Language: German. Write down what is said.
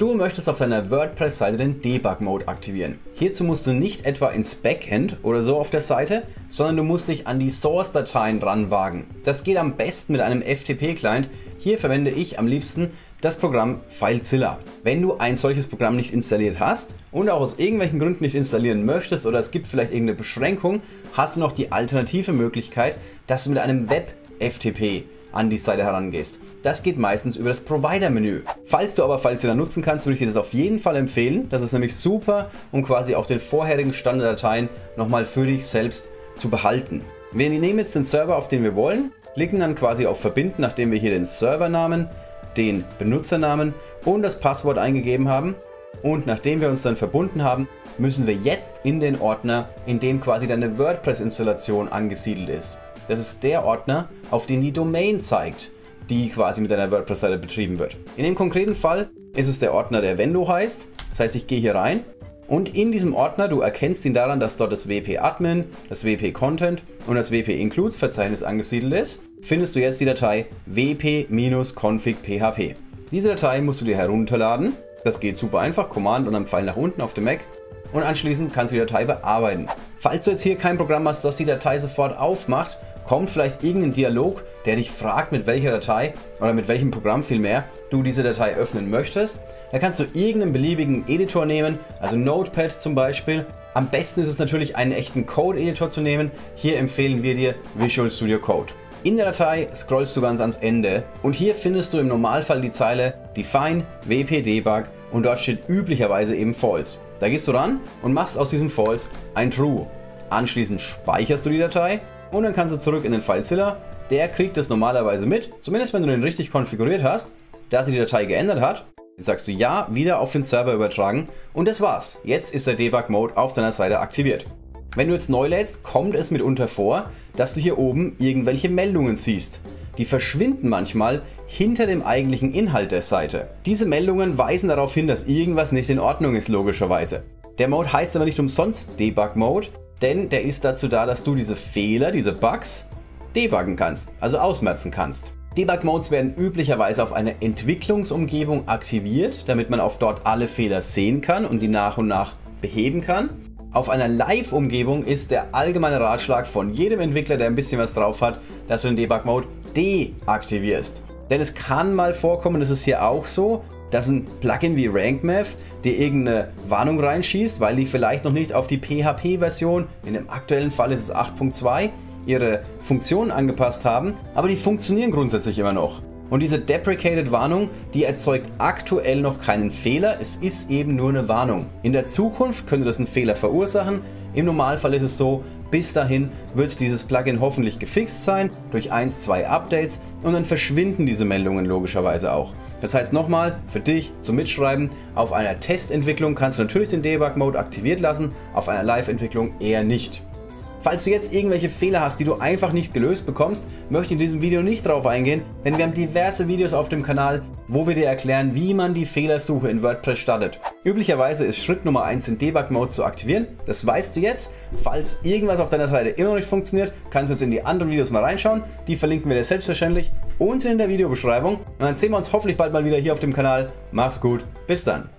Du möchtest auf deiner WordPress-Seite den Debug-Mode aktivieren. Hierzu musst du nicht etwa ins Backend oder so auf der Seite, sondern du musst dich an die Source-Dateien ranwagen. Das geht am besten mit einem FTP-Client. Hier verwende ich am liebsten das Programm FileZilla. Wenn du ein solches Programm nicht installiert hast und auch aus irgendwelchen Gründen nicht installieren möchtest oder es gibt vielleicht irgendeine Beschränkung, hast du noch die alternative Möglichkeit, dass du mit einem Web-FTP an die Seite herangehst. Das geht meistens über das Provider-Menü. Falls du aber FileZilla nutzen kannst, würde ich dir das auf jeden Fall empfehlen. Das ist nämlich super, um quasi auch den vorherigen Stand der Dateien nochmal für dich selbst zu behalten. Wir nehmen jetzt den Server, auf den wir wollen, klicken dann quasi auf Verbinden, nachdem wir hier den Servernamen, den Benutzernamen und das Passwort eingegeben haben. Und nachdem wir uns dann verbunden haben, müssen wir jetzt in den Ordner, in dem quasi deine WordPress-Installation angesiedelt ist. Das ist der Ordner, auf den die Domain zeigt, die quasi mit deiner WordPress-Seite betrieben wird. In dem konkreten Fall ist es der Ordner, der Vendo heißt. Das heißt, ich gehe hier rein und in diesem Ordner, du erkennst ihn daran, dass dort das WP-Admin, das WP-Content und das WP-Includes-Verzeichnis angesiedelt ist, findest du jetzt die Datei wp-config.php. Diese Datei musst du dir herunterladen. Das geht super einfach, Command und dann Pfeil nach unten auf dem Mac und anschließend kannst du die Datei bearbeiten. Falls du jetzt hier kein Programm hast, das die Datei sofort aufmacht, kommt vielleicht irgendein Dialog, der dich fragt, mit welcher Datei oder mit welchem Programm vielmehr du diese Datei öffnen möchtest. Da kannst du irgendeinen beliebigen Editor nehmen, also Notepad zum Beispiel. Am besten ist es natürlich, einen echten Code-Editor zu nehmen. Hier empfehlen wir dir Visual Studio Code. In der Datei scrollst du ganz ans Ende und hier findest du im Normalfall die Zeile Define WP Debug und dort steht üblicherweise eben False. Da gehst du ran und machst aus diesem False ein True. Anschließend speicherst du die Datei und dann kannst du zurück in den FileZilla. Der kriegt es normalerweise mit, zumindest wenn du den richtig konfiguriert hast, dass sich die Datei geändert hat. Jetzt sagst du Ja, wieder auf den Server übertragen und das war's. Jetzt ist der Debug-Mode auf deiner Seite aktiviert. Wenn du jetzt neu lädst, kommt es mitunter vor, dass du hier oben irgendwelche Meldungen siehst. Die verschwinden manchmal hinter dem eigentlichen Inhalt der Seite. Diese Meldungen weisen darauf hin, dass irgendwas nicht in Ordnung ist, logischerweise. Der Mode heißt aber nicht umsonst Debug Mode, denn der ist dazu da, dass du diese Fehler, diese Bugs debuggen kannst, also ausmerzen kannst. Debug-Modes werden üblicherweise auf einer Entwicklungsumgebung aktiviert, damit man auf dort alle Fehler sehen kann und die nach und nach beheben kann. Auf einer Live-Umgebung ist der allgemeine Ratschlag von jedem Entwickler, der ein bisschen was drauf hat, dass du den Debug-Mode deaktivierst. Denn es kann mal vorkommen, das ist hier auch so, dass ein Plugin wie RankMath dir irgendeine Warnung reinschießt, weil die vielleicht noch nicht auf die PHP-Version, in dem aktuellen Fall ist es 8.2, ihre Funktionen angepasst haben, aber die funktionieren grundsätzlich immer noch. Und diese Deprecated Warnung, die erzeugt aktuell noch keinen Fehler, es ist eben nur eine Warnung. In der Zukunft könnte das einen Fehler verursachen, im Normalfall ist es so, bis dahin wird dieses Plugin hoffentlich gefixt sein durch 1, 2 Updates und dann verschwinden diese Meldungen logischerweise auch. Das heißt nochmal, für dich zum Mitschreiben, auf einer Testentwicklung kannst du natürlich den Debug-Mode aktiviert lassen, auf einer Live-Entwicklung eher nicht. Falls du jetzt irgendwelche Fehler hast, die du einfach nicht gelöst bekommst, möchte ich in diesem Video nicht drauf eingehen, denn wir haben diverse Videos auf dem Kanal, wo wir dir erklären, wie man die Fehlersuche in WordPress startet. Üblicherweise ist Schritt Nummer 1 den Debug-Mode zu aktivieren. Das weißt du jetzt. Falls irgendwas auf deiner Seite immer noch nicht funktioniert, kannst du jetzt in die anderen Videos mal reinschauen. Die verlinken wir dir selbstverständlich unten in der Videobeschreibung. Und dann sehen wir uns hoffentlich bald mal wieder hier auf dem Kanal. Mach's gut, bis dann.